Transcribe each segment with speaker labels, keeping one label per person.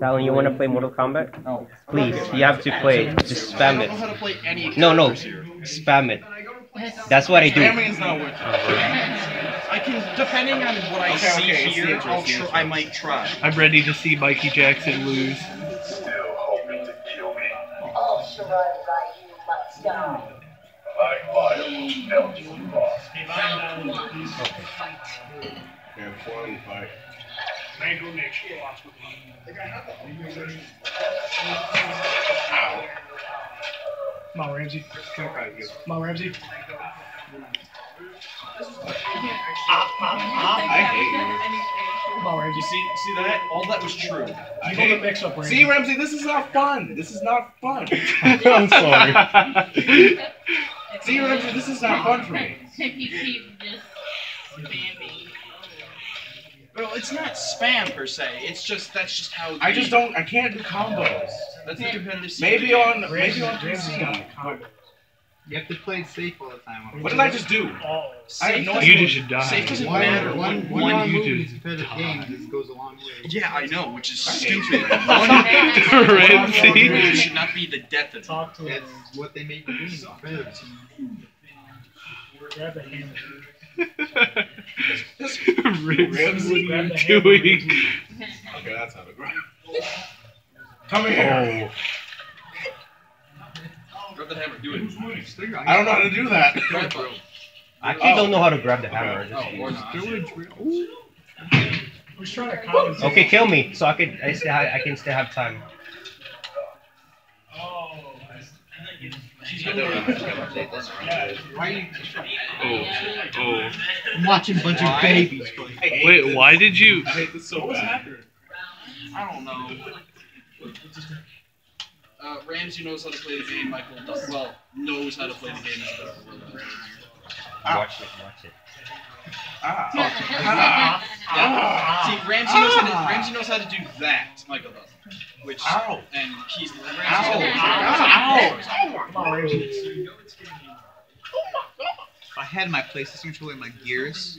Speaker 1: Talon, you want to play Mortal Kombat?
Speaker 2: No.
Speaker 1: Please, you have to play. Just spam
Speaker 2: I don't know how
Speaker 1: it.
Speaker 2: to play any
Speaker 1: No, no.
Speaker 2: characters here.
Speaker 1: Spam it. That's what I do.
Speaker 2: Spamming's not working. I can, depending on what I
Speaker 3: Okay,
Speaker 2: see
Speaker 3: okay, it's the
Speaker 2: here, I'll
Speaker 3: it's
Speaker 2: tr- I might try.
Speaker 4: I'm ready to see Mikey Jackson lose.
Speaker 5: Still hoping to kill me.
Speaker 6: All survived by you must die.
Speaker 5: My vile Belgian boss.
Speaker 3: And one fight.
Speaker 7: Mango next year.
Speaker 3: Ow.
Speaker 7: Come on, Ramsey. Come on, Ramsey.
Speaker 3: I hate
Speaker 7: Come on,
Speaker 2: You
Speaker 7: Ramsey.
Speaker 2: see, see that? All that was true.
Speaker 3: you. I
Speaker 7: the mix up, Ramsey.
Speaker 3: See, Ramsey, this is not fun. This is not fun.
Speaker 4: I'm sorry.
Speaker 3: See, Ramsey, this is not fun for me.
Speaker 8: If you keep just spamming.
Speaker 2: Well, it's not spam per se. It's just that's just how.
Speaker 3: I just don't. I can't do combos.
Speaker 2: That's the competitive. scene.
Speaker 3: Maybe on maybe on PC.
Speaker 7: the.
Speaker 9: You have to play it safe all the time.
Speaker 3: What did I just do?
Speaker 7: Oh,
Speaker 3: I have no
Speaker 2: Safe
Speaker 3: idea.
Speaker 4: You just should die.
Speaker 2: Safe doesn't
Speaker 9: One,
Speaker 2: matter.
Speaker 9: one,
Speaker 2: One,
Speaker 9: one,
Speaker 2: one,
Speaker 9: wrong
Speaker 4: you
Speaker 9: move in
Speaker 4: just
Speaker 9: competitive
Speaker 4: die.
Speaker 9: game just goes a long way.
Speaker 2: Yeah, I know, which is stupid. One
Speaker 4: Ramsey.
Speaker 2: move should not be the death of
Speaker 7: talk to him.
Speaker 9: That's what they make the game competitive.
Speaker 7: Grab the hammer.
Speaker 4: Ribs, what
Speaker 7: Grab
Speaker 4: are you doing?
Speaker 7: Ramsey.
Speaker 3: Okay, that's how to grind. Come here. Oh.
Speaker 2: Grab the hammer. Do it.
Speaker 3: I don't know how to do that.
Speaker 1: I actually don't know how to grab the hammer. I just
Speaker 2: Oh, or not.
Speaker 7: Who's trying to compensate?
Speaker 1: Okay, kill me, so I could I still ha- I can still have time.
Speaker 2: She's gonna
Speaker 7: Yeah.
Speaker 9: Why you?
Speaker 4: Oh, oh.
Speaker 9: I'm watching a bunch of babies.
Speaker 4: Wait, why did you?
Speaker 3: I hate this so bad.
Speaker 2: I don't know. Uh, Ramsey knows how to play the game. Michael does well knows how to play the game.
Speaker 1: Watch it, watch it.
Speaker 3: Ah. Ah. Ah.
Speaker 2: See, Ramsey knows how to Ramsey knows how to do that. Michael does. Which
Speaker 3: Ow.
Speaker 2: and he's
Speaker 3: Ow.
Speaker 2: Ramsey's
Speaker 3: Ow.
Speaker 7: Come on, Ramsey.
Speaker 9: If I had my PlayStation controller in my gears,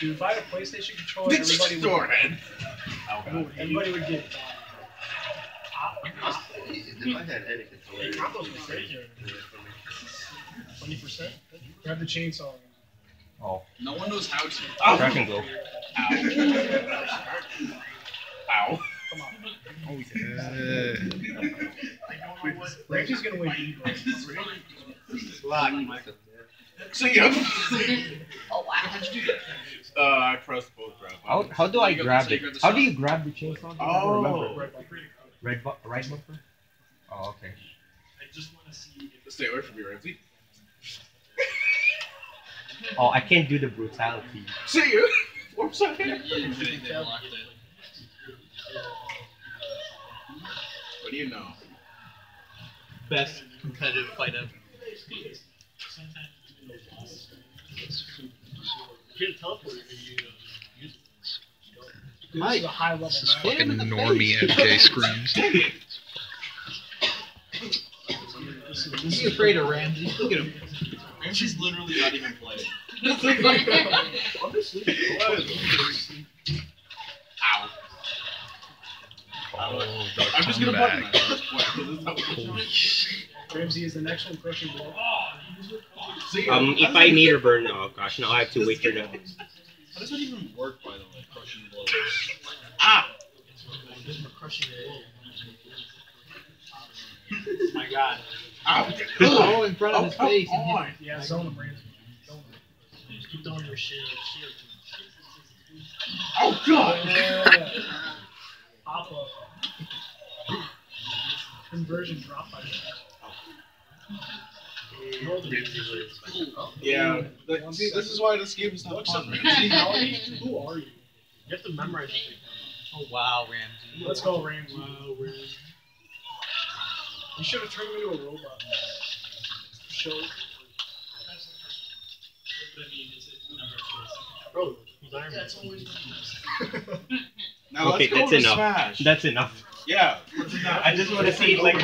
Speaker 7: Dude, if I had a PlayStation controller, everybody would,
Speaker 3: Storehead. Oh god.
Speaker 7: everybody would get.
Speaker 5: If I had any control.
Speaker 7: Twenty percent. Grab the chainsaw.
Speaker 1: Oh,
Speaker 2: No one knows how to.
Speaker 1: crack and go.
Speaker 3: Ow.
Speaker 7: Come on.
Speaker 9: Uh,
Speaker 7: Ramsey's gonna win. Bro.
Speaker 3: See ya.
Speaker 8: Oh wow.
Speaker 2: How'd you do that?
Speaker 3: Uh, I pressed both grab.
Speaker 1: How, how do I
Speaker 2: You
Speaker 1: grab it? How do you grab the chainsaw? I remember.
Speaker 3: Oh.
Speaker 7: Right, right.
Speaker 1: Red bu- right bumper? Oh, okay. I just want to see.
Speaker 3: If Stay away from me, Ramsey.
Speaker 1: Oh, I can't do the brutality.
Speaker 3: See ya. Whoops, I hit. What do you know?
Speaker 9: best competitive fight ever.
Speaker 7: This high level
Speaker 4: This is
Speaker 7: match.
Speaker 4: fucking normie FJ screams.
Speaker 9: Is he afraid of Ramsey? Look at him.
Speaker 2: Ramsey's literally not even playing.
Speaker 3: Ow.
Speaker 4: Oh,
Speaker 3: I'm just gonna button that at this point. 'cause it's not-
Speaker 7: Ramsey is the next one crushing blow.
Speaker 3: See.
Speaker 1: Um, if I need a burn, oh gosh, now I have to wait for that.
Speaker 2: How does that even work, by the way? Crushing blows.
Speaker 3: Ah.
Speaker 9: My God.
Speaker 3: Ow.
Speaker 9: Oh, in front of his
Speaker 3: Oh,
Speaker 9: face.
Speaker 3: come
Speaker 9: and hit.
Speaker 7: Yeah, zone him, Ramsey. Zone him.
Speaker 9: Keep throwing your shit.
Speaker 3: Oh god.
Speaker 7: Yeah. Pop up. Conversion drop by
Speaker 3: Yeah. but See, this is why this game is not fun,
Speaker 7: Who are you?
Speaker 9: You have to memorize it. Oh wow, Ramsey.
Speaker 7: Let's go, Ramsey. You should have turned him into a robot. Show.
Speaker 9: Bro, he's Iron Man.
Speaker 7: That's always.
Speaker 3: Now
Speaker 1: Okay,
Speaker 3: let's go
Speaker 1: that's
Speaker 3: to
Speaker 1: enough.
Speaker 3: Smash.
Speaker 1: That's enough.
Speaker 3: Yeah.
Speaker 1: I just want to see like